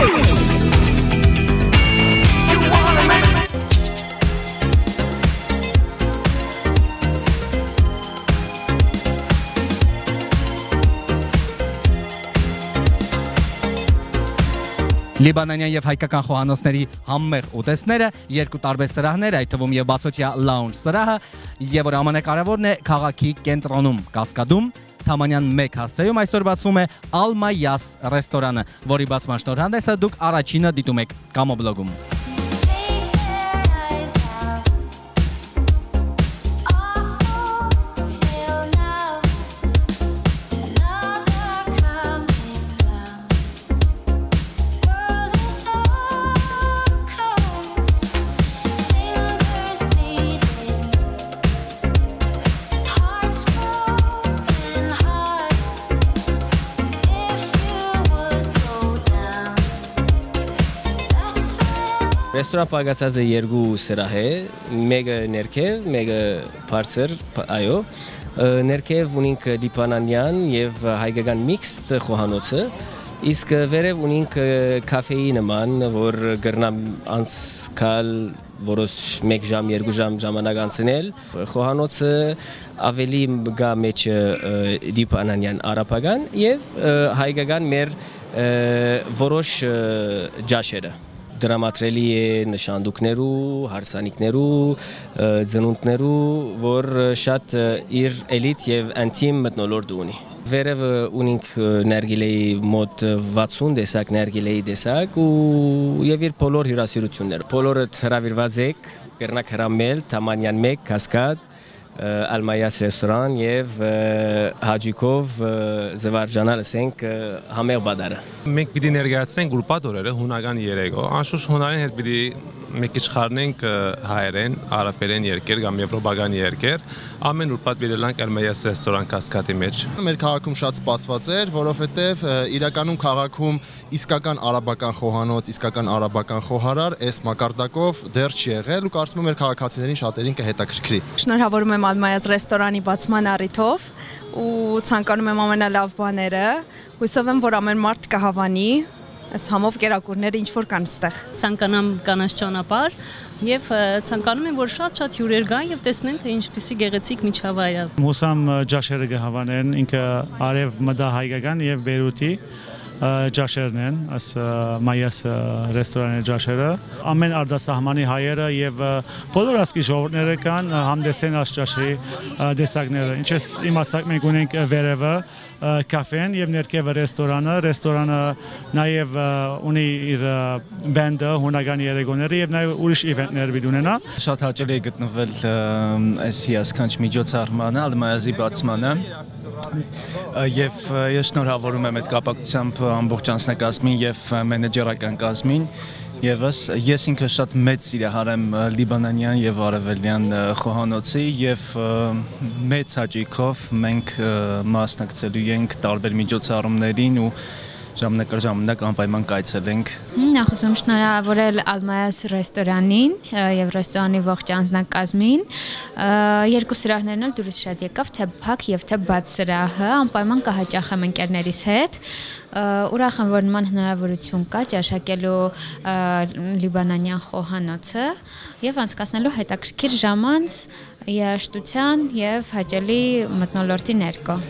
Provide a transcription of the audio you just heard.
Լիբանանյան եւ հայկական խոհանոցների համմեղ ուտեստները, երկու տարբեր սրահներ, այդ թվում եւ բացօթյա լաունջ սրահը, եւ որ ամենակարևորն է քաղաքի կենտրոնում Կասկադում Թամանյան 1 հասցեում այսօր բացվում է Almayas ռեստորանը, որի բացման շնորհանդեսը դուք առաջինը դիտում եք Կամոբլոգում։ Ռեստորան պակասած է երկու սրահ է, մեկը ներքև, մեկը բարձր, այո։ Ներքև ունենք Լիբանանյան եւ հայկական միքստ խոհանոցը, իսկ վերև ունենք կաֆեի նման, որ գրնամ անցկալ որոշ 1 ժամ, 2 ժամ ժամանակ անցնել։ Խոհանոցը ավելի գա մեջ Լիբանանյան արաբական եւ հայկական մեր որոշ ջաշերը դրամատրելի է նշանդուկներու, հարսանիքներու, ծնունդներու, որ շատ իր էլիտ եւ անտիմ մտնոլորտ ունի։ Վերևը ունենք ներգիլեի մոտ 60 տեսակ ներգիլեի տեսակ ու եւ իր բոլոր հյուրասիրությունները։ Բոլորը հրավիրված եք, կրնակ հրամել Թամանյան 1 կասկադ Almayas ռեստորան եւ Հաջիկով զվարճանալ ասենք համեղ բադարը։ Մենք պիտի ներկայացնենք ուրպատորերը հունական երեգո։ Անշուշտ հունարեն հետ պիտի մեկ քիչ խառնենք հայերեն, արաբերեն երկեր կամ եվրոպական երկեր, ամեն ուրբաթ բերելանք Almayas ռեստորան կասկադի մեջ։ Մեր քաղաքում շատ սպասված էր, որովհետև իրականում քաղաքում իսկական արաբական խոհանոց, իսկական արաբական խոհարար այս մակարդակով դեռ չի եղել ու կարծում եմ մեր քաղաքացիներին շատերին կհետաքրքրի։ Շնորհավորում եմ Almayas ռեստորանի բացման առիթով ու ցանկանում եմ ամենալավ բաները։ Հույսով եմ, որ ամեն մարդ կհավանի այս համով կերակուրները ինչ որ կան ստեղ։ Ցանկանամ կանաչ ճանապարհ եւ ցանկանում եմ որ շատ-շատ հյուրեր գան եւ տեսնեն թե ինչպիսի գեղեցիկ միջավայր է։ Մուսամ ջաշերը կհավանեն ինքը արև մտա հայկական եւ Բեյրութի ջաշերն են, աս մայաս ռեստորանի ջաշերը։ Ամեն արտասահմանի հայերը եւ բոլոր ասկի ժողովուրդները կան համդեսեն աս ջաշի դեսակները։ Ինչպես իմացակ մենք ունենք վերևը կաֆեն եւ ներքևը ռեստորանը, ռեստորանը նաեւ ունի իր բենդը, հունական երեգոները եւ նաեւ ուրիշ իվենտներ պիտի ունենա։ Շատ հաճելի է գտնվել այս հիասքանչ միջոցառմանը, Ալմայազի բացմանը եւ ես շնորհավորում եմ այդ կապակցությամբ ամբողջ անձնակազմին եւ մենեջերական կազմին Եվս ես ինքը շատ մեծ սիրահար եմ Լիբանանյան եւ Արևելյան խոհանոցի եւ մեծ հաճույքով մենք մասնակցելու ենք տարբեր միջոցառումներին ու ժամանակ առ ժամանակ անպայման կայցելենք։ Նախ ուզում շնորհավորել Almayas ռեստորանին եւ ռեստորանի ողջ անձնակազմին։ Երկու սրահներն էլ դուրս շատ եկավ, թե փակ եւ թե բաց սրահը, անպայման կհաճախեմ ընկերներիս հետ։ Ուրախ եմ, որ նման հնարավորություն կա ճաշակելու Լիբանանյան խոհանոցը եւ անցկացնելու հետաքրքիր ժամանց երաշտության եւ հաճելի մտնոլորտի ներկո։